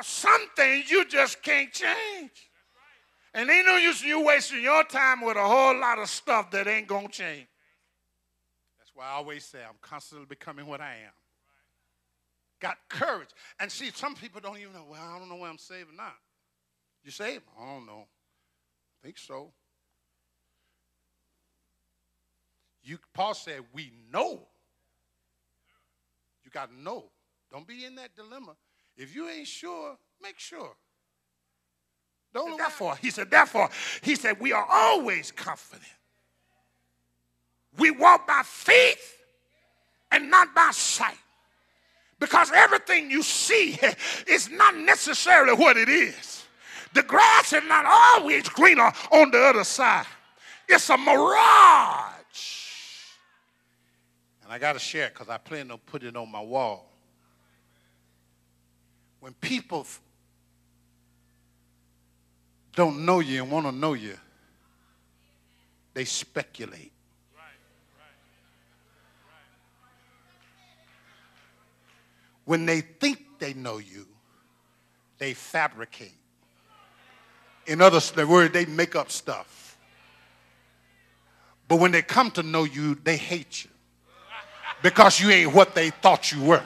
Because some things you just can't change. And ain't no use you wasting your time with a whole lot of stuff that ain't gonna change. That's why I always say I'm constantly becoming what I am. Got courage. And see, some people don't even know, well, I don't know where I'm saved or not. You saved? I don't know. I think so. You Paul said, we know. You got to know. Don't be in that dilemma. If you ain't sure, make sure. Don't look therefore, he said, therefore, he said, we are always confident. We walk by faith and not by sight. Because everything you see is not necessarily what it is. The grass is not always greener on the other side. It's a mirage. And I got to share it because I plan on putting it on my wall. When people don't know you and want to know you, they speculate. When they think they know you, they fabricate. In other words, they make up stuff. But when they come to know you, they hate you because you ain't what they thought you were.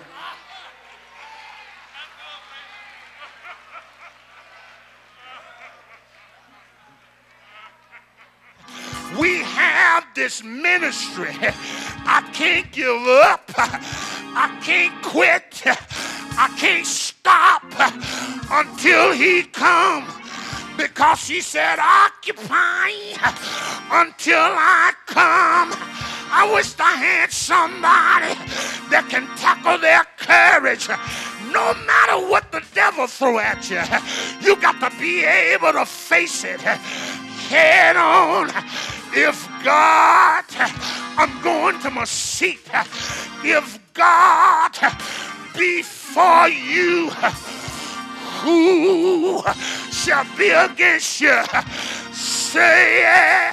We have this ministry. I can't give up. I can't quit. I can't stop until he comes. Because he said, occupy until I come. I wish I had somebody that can tackle their courage. No matter what the devil throw at you, you got to be able to face it head on. If God, I'm going to my seat. If God be for you, who shall be against you? Say,